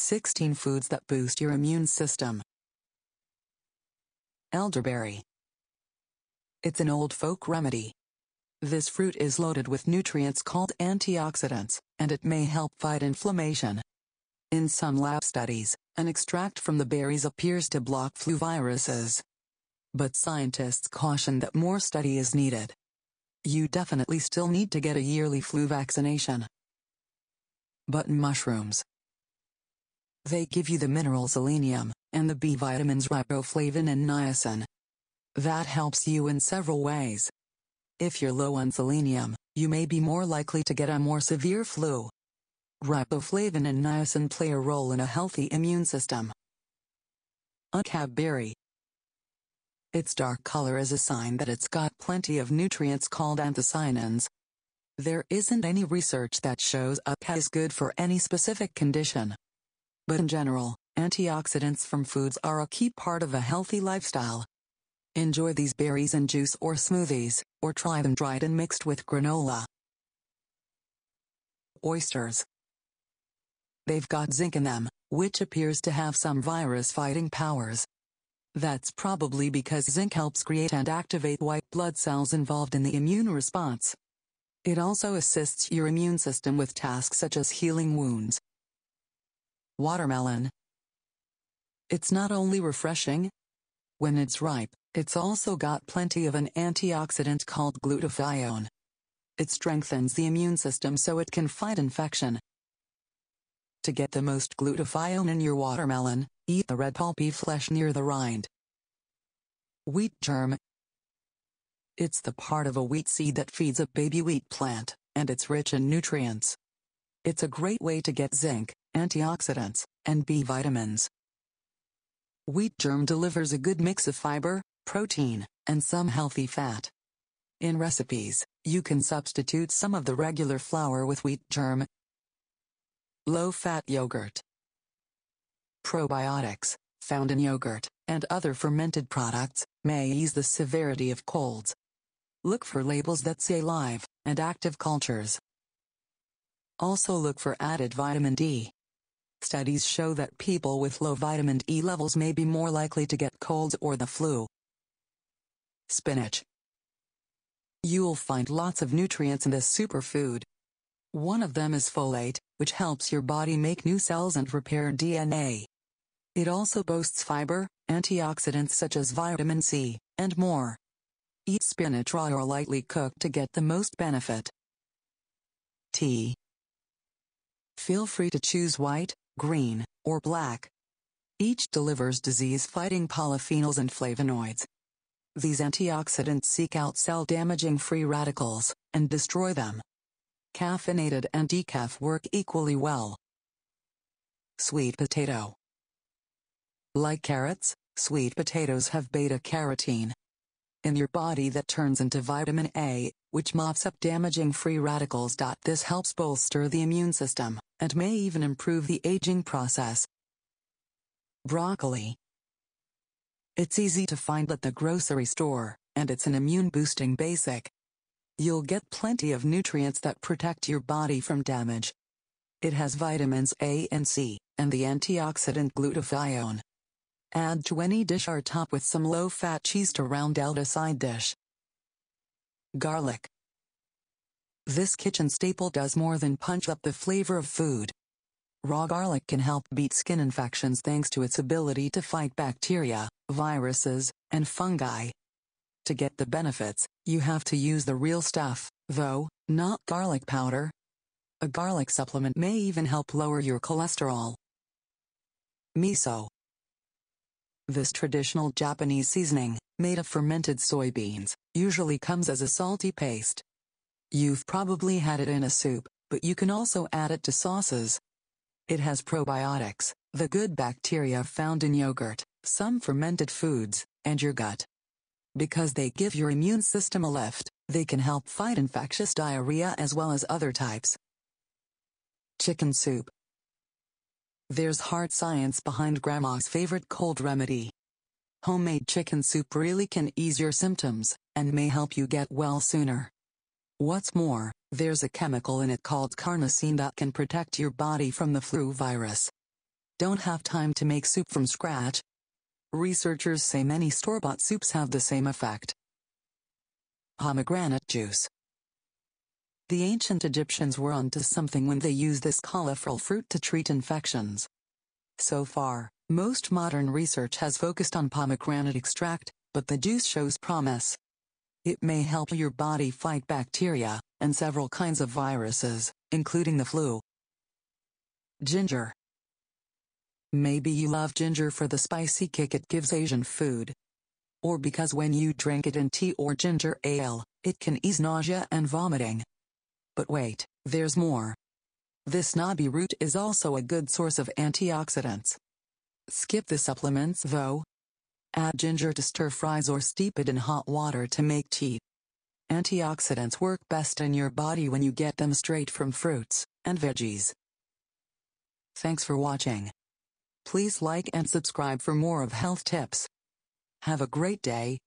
16 foods that boost your immune system. Elderberry. It's an old folk remedy. This fruit is loaded with nutrients called antioxidants, and it may help fight inflammation. In some lab studies, an extract from the berries appears to block flu viruses. But scientists caution that more study is needed. You definitely still need to get a yearly flu vaccination. Button mushrooms. They give you the mineral selenium, and the B vitamins riboflavin and niacin. That helps you in several ways. If you're low on selenium, you may be more likely to get a more severe flu. Riboflavin and niacin play a role in a healthy immune system. Acai berry. Its dark color is a sign that it's got plenty of nutrients called anthocyanins. There isn't any research that shows acai is good for any specific condition. But in general, antioxidants from foods are a key part of a healthy lifestyle. Enjoy these berries in juice or smoothies, or try them dried and mixed with granola. Oysters. They've got zinc in them, which appears to have some virus-fighting powers. That's probably because zinc helps create and activate white blood cells involved in the immune response. It also assists your immune system with tasks such as healing wounds, Watermelon. It's not only refreshing. When it's ripe, it's also got plenty of an antioxidant called glutathione. It strengthens the immune system so it can fight infection. To get the most glutathione in your watermelon, eat the red pulpy flesh near the rind. Wheat germ. It's the part of a wheat seed that feeds a baby wheat plant, and it's rich in nutrients. It's a great way to get zinc, antioxidants, and B vitamins. Wheat germ delivers a good mix of fiber, protein, and some healthy fat. In recipes, you can substitute some of the regular flour with wheat germ. Low-fat yogurt. Probiotics, found in yogurt, and other fermented products, may ease the severity of colds. Look for labels that say live and active cultures. Also look for added vitamin D. Studies show that people with low vitamin D levels may be more likely to get colds or the flu. Spinach. You'll find lots of nutrients in this superfood. One of them is folate, which helps your body make new cells and repair DNA. It also boasts fiber, antioxidants such as vitamin C, and more. Eat spinach raw or lightly cooked to get the most benefit. Tea. Feel free to choose white, green, or black. Each delivers disease-fighting polyphenols and flavonoids. These antioxidants seek out cell-damaging free radicals and destroy them. Caffeinated and decaf work equally well. Sweet potato. Like carrots, sweet potatoes have beta-carotene. In your body that turns into vitamin A, which mops up damaging free radicals. This helps bolster the immune system and may even improve the aging process. Broccoli. It's easy to find at the grocery store, and it's an immune-boosting basic. You'll get plenty of nutrients that protect your body from damage. It has vitamins A and C, and the antioxidant glutathione. Add to any dish or top with some low-fat cheese to round out a side dish. Garlic. This kitchen staple does more than punch up the flavor of food. Raw garlic can help beat skin infections thanks to its ability to fight bacteria, viruses, and fungi. To get the benefits, you have to use the real stuff, though, not garlic powder. A garlic supplement may even help lower your cholesterol. Miso. This traditional Japanese seasoning, made of fermented soybeans, usually comes as a salty paste. You've probably had it in a soup, but you can also add it to sauces. It has probiotics, the good bacteria found in yogurt, some fermented foods, and your gut. Because they give your immune system a lift, they can help fight infectious diarrhea as well as other types. Chicken soup. There's hard science behind Grandma's favorite cold remedy. Homemade chicken soup really can ease your symptoms and may help you get well sooner. What's more, there's a chemical in it called carnosine that can protect your body from the flu virus. Don't have time to make soup from scratch? Researchers say many store-bought soups have the same effect. Pomegranate juice. The ancient Egyptians were onto something when they used this colorful fruit to treat infections. So far, most modern research has focused on pomegranate extract, but the juice shows promise. It may help your body fight bacteria and several kinds of viruses, including the flu. Ginger. Maybe you love ginger for the spicy kick it gives Asian food. Or because when you drink it in tea or ginger ale, it can ease nausea and vomiting. But wait, there's more. This knobby root is also a good source of antioxidants. Skip the supplements though. Add ginger to stir fries or steep it in hot water to make tea. Antioxidants work best in your body when you get them straight from fruits and veggies. Thanks for watching. Please like and subscribe for more of health tips. Have a great day.